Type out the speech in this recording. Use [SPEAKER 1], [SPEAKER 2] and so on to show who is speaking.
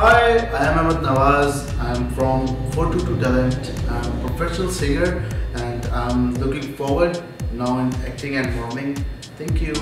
[SPEAKER 1] Hi, I am Ahmed Nawaz. I am from 422 Talent. I am a professional singer and I'm looking forward now in acting and performing. Thank you.